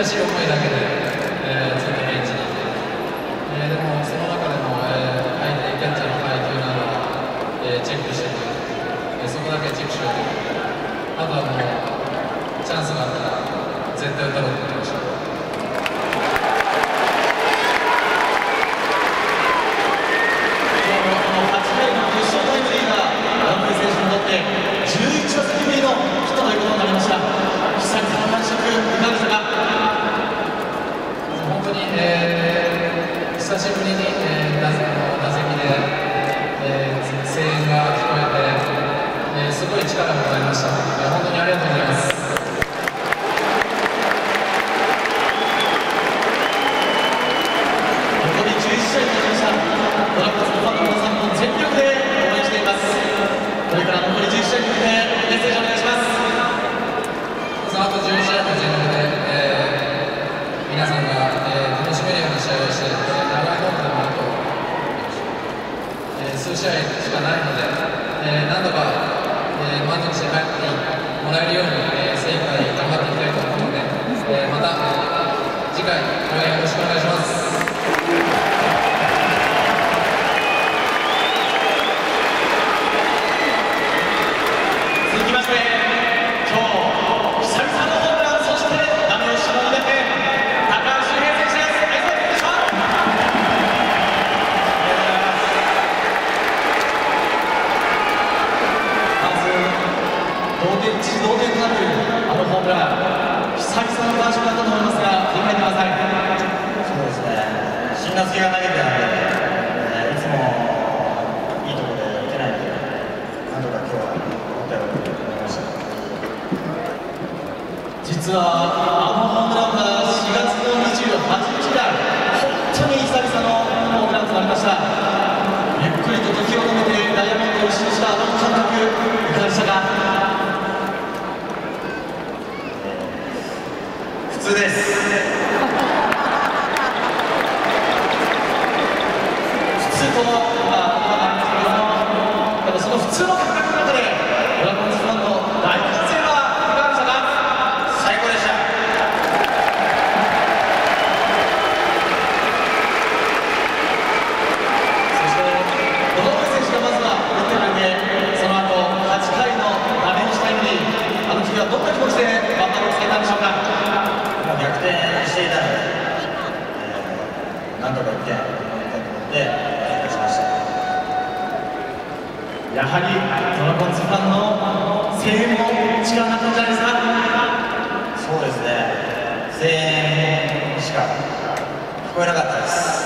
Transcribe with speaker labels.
Speaker 1: 悔しい思いだけで、えー、ずっとベンチにいて、えー、でもその中でも、えー、相手キャッチャーの配球など、えー、チェックしてて、えー、そこだけチェックしようとあとはもうチャンスがあったら絶対打たろうと思いました。久しぶりに、えー、打打席で、えー、声援が聞こえて、えー、すごい力をもらいました、えー、本当にありがとうございます。
Speaker 2: 残り11試合になりました。ドラゴンズのファンの皆さんも全力で応援しています。これから残り11試合に向けてメッセージお願いします。
Speaker 1: その後11試合の全力で、えー、皆さんが、えー、楽しめるような試合をして、数試合しかないので、えー、何度か、えー、満足して帰ってもらえるように、えー、精一杯頑張っていきたいと思うので、えー、また次回応援よろしくお願いします。
Speaker 2: 続きまして今日久々のホームランそしてダメ押しの2打点同点となるあのホームラン久々のバージョンだったと思いますが振り返ってください
Speaker 3: そうですね新之助が投げてたんで、えー、いつもいいところで打てないのでなんとか今日は打ったように思いました
Speaker 2: 実はあのホームランは4月の28日以来本当に久々のホームランとなりました。ゆっくりと時を止めてダイヤモンドを一周したあのいかがでしたか？
Speaker 3: 通です。普
Speaker 2: 通とはまあただその普通の感覚の中でドラゴンズファンの大活躍はいかがでしたか
Speaker 3: 最高でした
Speaker 2: そして堂上選手がまずは打ってくれてその後8回のダメ押しタイムリーあの時はどんな気持ちでバッターをつけたんでしょうか
Speaker 3: 逆転していたので、えー、なんとか1点取りたいと思って結果しました
Speaker 2: やはりドラゴンズファンの声援も力になったんじゃないですか？
Speaker 3: そうですね。声援しか聞こえなかったです。